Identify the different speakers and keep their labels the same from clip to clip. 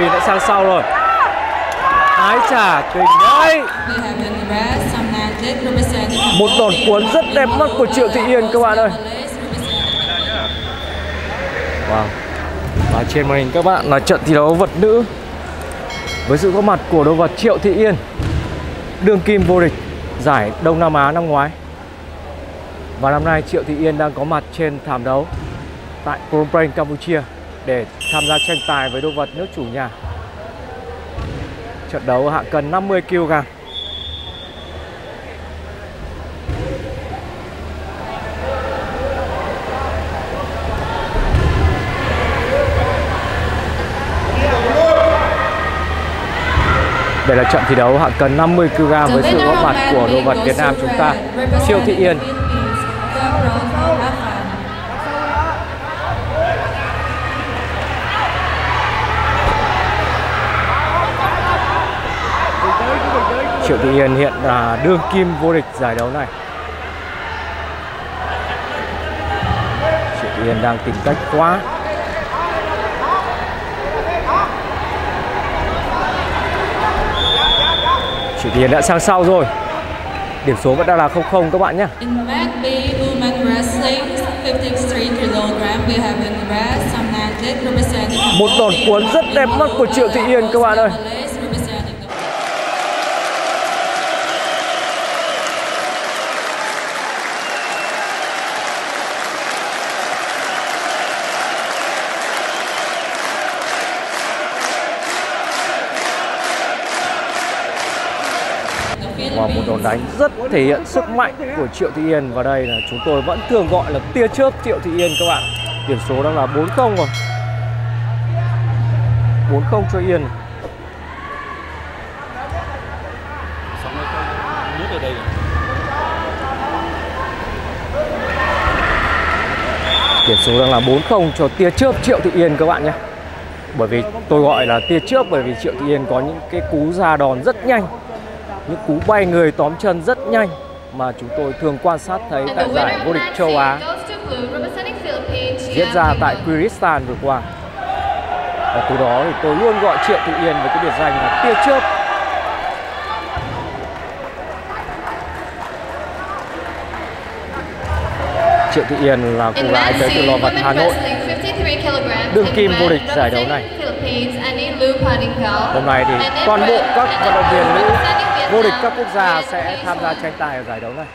Speaker 1: Philippines đã sang sau rồi? Ái chà tình đấy Một đòn cuốn rất đẹp mắt của Triệu Thị Yên các bạn ơi. Wow. Và trên màn hình các bạn là trận thi đấu vật nữ Với sự có mặt của đồ vật Triệu Thị Yên Đương kim vô địch giải Đông Nam Á năm ngoái. Và năm nay Triệu Thị Yên đang có mặt trên thảm đấu Tại Phnom Penh, Campuchia. Để tham gia tranh tài với đồ vật nước chủ nhà. Trận đấu hạng cân 50 kg Đây là trận thi đấu hạng cân 50 kg với sự góp mặt của đồ vật Việt Nam chúng ta. Siêu Thị Yên Triệu Thị Yên hiện là đương kim vô địch giải đấu này. Triệu Thị Yên đang tìm cách quá Triệu Thị Yên đã sang sau rồi. Điểm số vẫn đang là 0-0 các bạn nhé.
Speaker 2: In mat B, women wrestling, 53 kg, we have in red, Samnajit, representing
Speaker 1: Một đòn cuốn rất đẹp mắt của Triệu Thị Yên các bạn ơi Và một đòn đánh rất thể hiện sức mạnh của Triệu Thị Yên Và đây là chúng tôi vẫn thường gọi là tia chớp Triệu Thị Yên các bạn. Điểm số đang là 4-0 rồi. 4-0 cho Yên Điểm số đang là 4-0 cho tia chớp Triệu Thị Yên các bạn nhé. Bởi vì tôi gọi là tia chớp bởi vì Triệu Thị Yên có những cái cú ra đòn rất nhanh. Những cú bay người tóm chân rất nhanh Mà chúng tôi thường quan sát thấy tại giải vô địch châu Á. diễn ra tại Kyrgyzstan vừa qua. Và từ đó thì tôi luôn gọi Triệu Thị Yên với cái biệt danh là tia chớp. Triệu Thị Yên là cô gái tới từ lò vật Hà Nội.
Speaker 2: Wrestling, 53 kg,
Speaker 1: Đương kim vô địch giải đấu này. Hôm nay thì toàn bộ các vận động viên nữ vô địch các quốc gia sẽ tham gia tranh tài ở giải đấu này.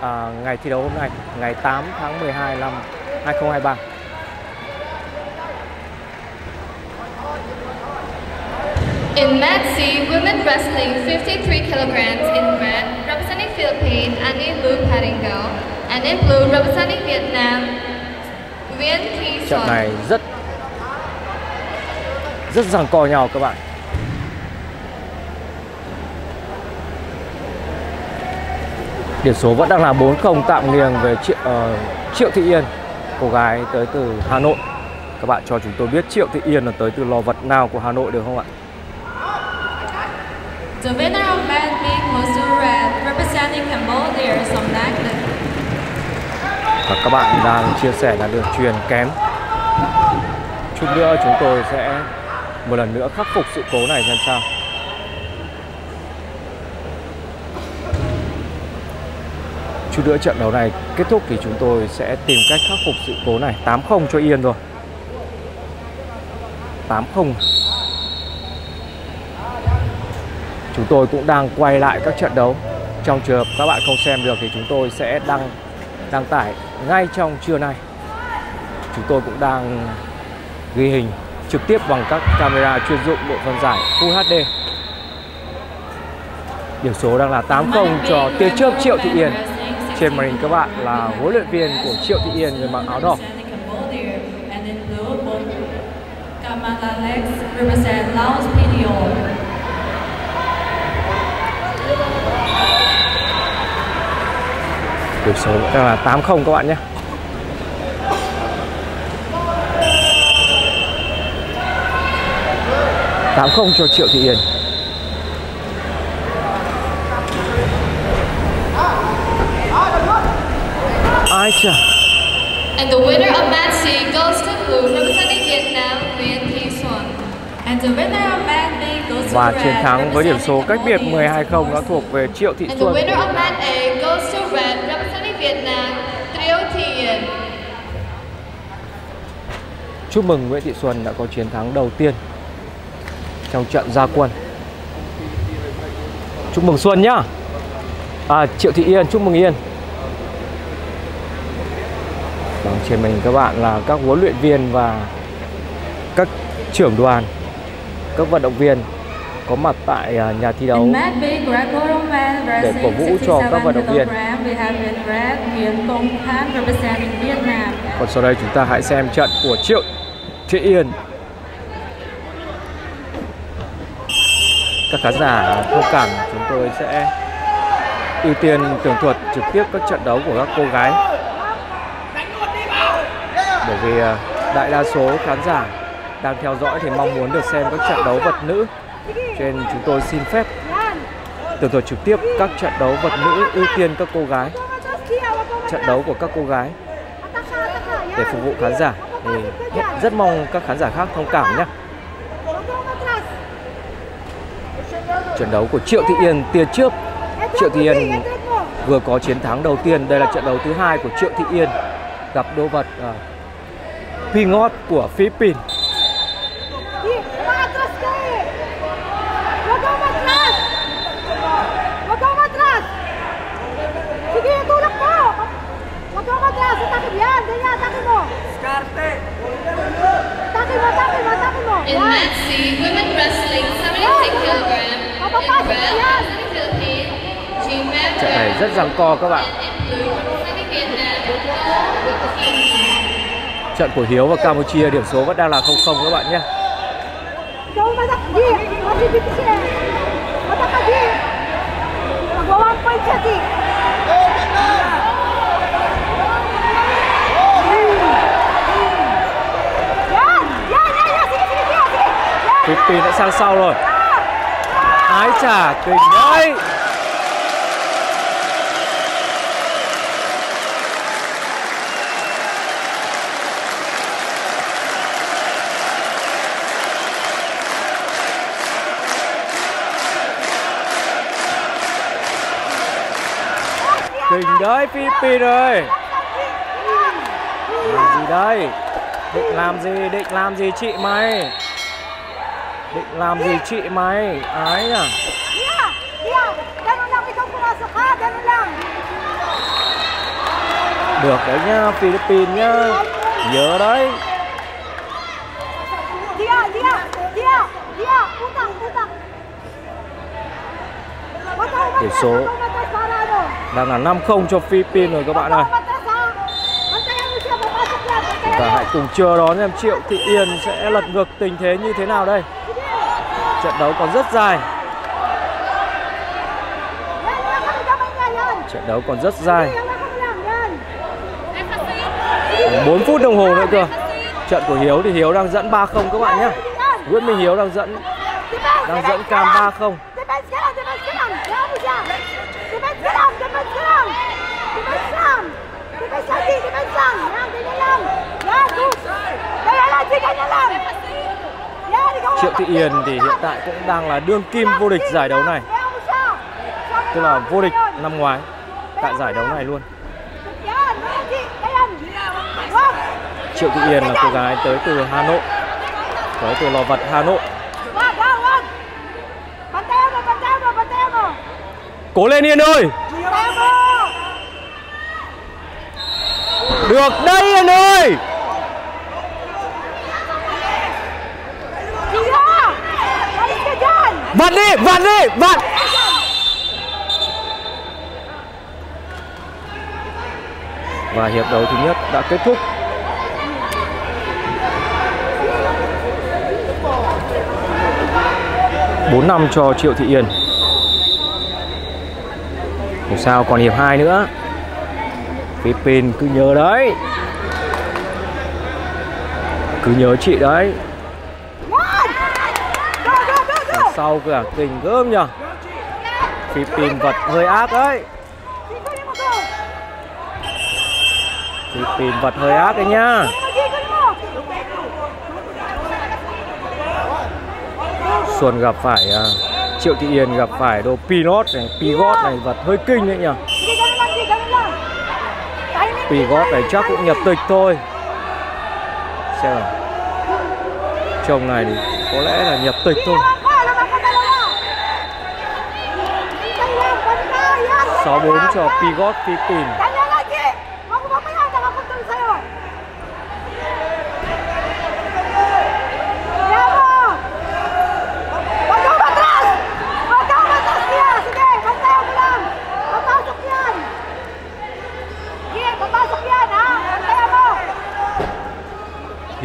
Speaker 1: À, Ngày thi đấu hôm nay, ngày 8 tháng 12 năm 2023
Speaker 2: In mat C, women wrestling, 53 kilograms in red, representing Philippines, Annie Lu Padingao. And in blue, representing Vietnam, Nguyen Thi
Speaker 1: Trận này rất rất giằng co nhau các bạn Điểm số vẫn đang là 4-0 tạm nghiêng về Triệu, ờ, Triệu Thị Yên. Cô gái tới từ Hà Nội. Các bạn cho chúng tôi biết Triệu Thị Yên là tới từ lò vật nào của Hà Nội được không ạ?
Speaker 2: The winner of representing Cambodia,
Speaker 1: Và các bạn đang chia sẻ là đường truyền kém. Chút nữa chúng tôi sẽ một lần nữa khắc phục sự cố này xem sao Chút nữa trận đấu này kết thúc thì chúng tôi sẽ tìm cách khắc phục sự cố này. 8-0 cho Yên rồi. 8-0 Chúng tôi cũng đang quay lại các trận đấu. Trong trường hợp các bạn không xem được thì chúng tôi sẽ đăng đăng tải ngay trong trưa nay. Chúng tôi cũng đang ghi hình trực tiếp bằng các camera chuyên dụng, bộ phân giải Full HD Điểm số đang là 8-0 cho tia chớp Triệu Thị Yên. Trên màn hình các bạn là huấn luyện viên của Triệu Thị Yên người mặc áo đỏ
Speaker 2: And.
Speaker 1: Điểm số đang là 8-0 các bạn nhé tám không cho Triệu Thị Yên Ai chà
Speaker 2: And the winner of match C goes to blue, representing Vietnam, Nguyen Thi Xuân. And the winner of man B goes to
Speaker 1: Và
Speaker 2: red,
Speaker 1: chiến thắng với điểm số cách biệt
Speaker 2: Cambodia.
Speaker 1: 12-0 đã thuộc về Triệu Thị
Speaker 2: And the
Speaker 1: Xuân.
Speaker 2: winner of man A goes to red, representing Vietnam, Trieu Thi Yên.
Speaker 1: Chúc mừng Nguyễn Thị Xuân đã có chiến thắng đầu tiên trong trận gia quân. Chúc mừng Xuân nhá. À, Triệu Thị Yên, chúc mừng Yên. Vâng, trên mình các bạn là các huấn luyện viên và các trưởng đoàn, các vận động viên có mặt tại à, nhà thi đấu. Để cổ vũ cho các vận
Speaker 2: 67
Speaker 1: động viên. Còn sau đây chúng ta hãy xem trận của Triệu Thị Yên. Các khán giả thông cảm chúng tôi sẽ ưu tiên tường thuật trực tiếp các trận đấu của các cô gái. Bởi vì à, đại đa số khán giả đang theo dõi thì mong muốn được xem các trận đấu vật nữ. Cho nên chúng tôi xin phép tường thuật trực tiếp các trận đấu vật nữ ưu tiên các cô gái. Trận đấu của các cô gái để phục vụ khán giả thì rất mong các khán giả khác thông cảm nhé trận đấu của Triệu Thị Yên tia trước Triệu Thị Yên vừa có chiến thắng đầu tiên đây là trận đấu thứ hai của Triệu Thị Yên gặp đô vật uh, Pingot của Philippines!
Speaker 2: In! Mat C, women wrestling 76 kg, in red Philippines, Van
Speaker 1: trận này rất giằng co các bạn
Speaker 2: And in blue representing Vietnam,
Speaker 1: trận của Hiếu và Campuchia điểm số vẫn đang là 0-0 các bạn nhé.
Speaker 3: Ikaw matak,
Speaker 1: Philippines đã sang sau rồi. Ái trả kinh đấy đấy Philippines ơi Làm gì đây? Định làm gì? Định làm gì chị mày? Định làm gì chị mày? Ái à Được đấy nhá, Philippines nhá. Nhớ đấy. Tỷ số. Đang là 5-0 cho Philippines rồi các bạn ơi.
Speaker 3: Huwag kang
Speaker 1: Và hãy cùng chờ đón em Triệu Thị Yên sẽ lật ngược tình thế như thế nào đây. Trận đấu còn rất dài. Trận đấu còn rất dài. 4 phút đồng hồ nữa cơ. Trận của Hiếu thì Hiếu đang dẫn 3-0 các bạn nhé. Nguyễn Minh Hiếu đang dẫn đang dẫn cam 3-0 Triệu Thị Hiền thì hiện tại cũng đang là đương kim vô địch giải đấu này. Tức là vô địch năm ngoái tại giải đấu này luôn. Triệu Thị Hiền là cô gái tới từ Hà Nội, Tới từ Lò Vật Hà Nội. Cố lên Yên ơi. Được đây Yên ơi. Vặn đi, vặn đi, vặn. Và hiệp đấu thứ nhất đã kết thúc. Bốn năm cho Triệu Thị Yên thì sao còn hiệp 2 nữa. Philippines cứ nhớ đấy. Cứ nhớ chị đấy.
Speaker 3: Đằng
Speaker 1: Sau cả tình gớm nhờ Philippines vật hơi ác đấy. Philippines vật hơi ác đấy nhá Xuân gặp phải à, Triệu Thị Hiền gặp phải đồ Pinot này, Pigot này vật hơi kinh đấy nhỉ. Pigot này chắc cũng nhập tịch thôi. Xem nào. Chồng này thì có lẽ là nhập tịch thôi. 6-4 cho Pigot Philippines.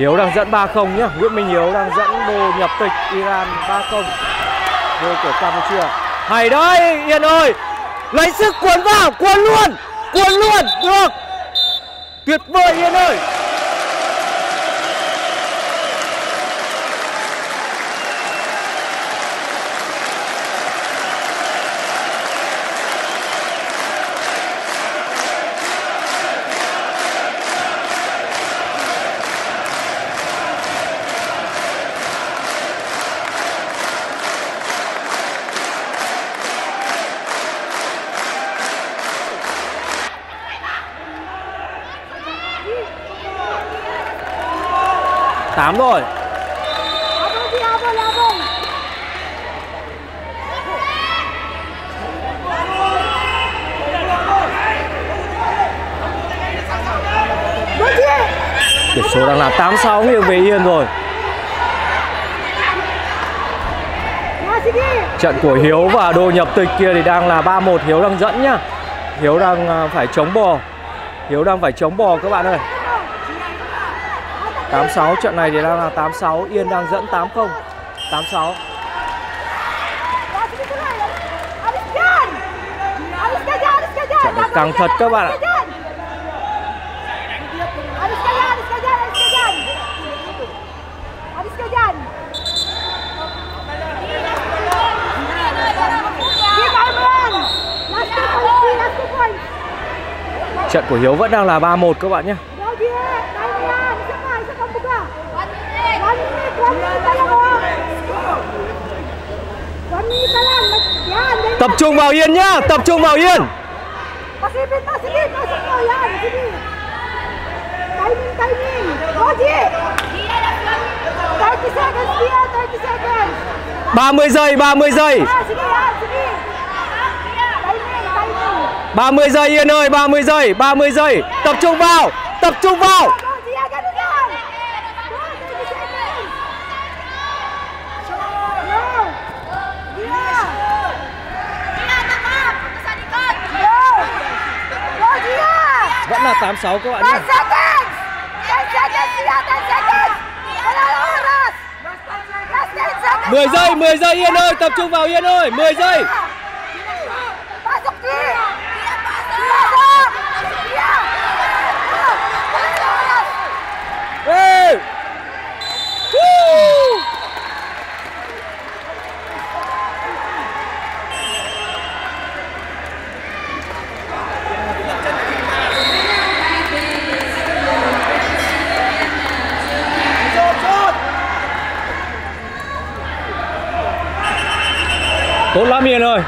Speaker 1: Hiếu đang dẫn 3-0 nhá. Nguyễn Minh Hiếu đang dẫn đồ nhập tịch Iran 3-0. Vô của Campuchia. Hay đấy Yên ơi. Lấy sức cuốn vào, cuốn luôn. Cuốn luôn, được. Tuyệt vời Yên ơi. 8 rồi. Tỷ số đang là 8-6 nghiêng về Yên rồi. Trận của Hiếu và đô nhập tịch kia thì đang là 3-1 Hiếu đang dẫn nhá. Hiếu đang à, phải chống bò. Hiếu đang phải chống bò các bạn ơi. 86 trận này thì đang là 86 Yên đang dẫn 80 86 Trận này căng thật các bạn ạ. Trận của Hiếu vẫn đang là 3-1 các bạn nhé. Tập trung vào Yên nhá, tập trung vào Yên.
Speaker 3: ba
Speaker 1: mươi giây,
Speaker 3: ba mươi giây. ba
Speaker 1: mươi giây Yên ơi, ba mươi giây, ba mươi giây. Tập trung vào, tập trung vào. Vẫn là 86 các bạn
Speaker 3: 10
Speaker 1: nhé
Speaker 3: seconds! 10 seconds, Tia, 10 seconds! Wala na oras! Last 10 seconds!
Speaker 1: 10 giây 10 giây Yên ơi Tập trung vào Yên ơi 10 giây Tốt lắm Hiền ơi.